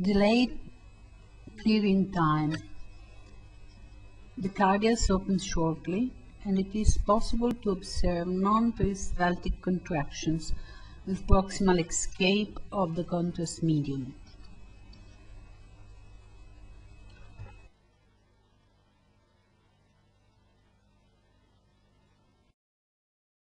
delayed clearing time. The cardias opens shortly, and it is possible to observe non-peristaltic contractions with proximal escape of the contrast medium.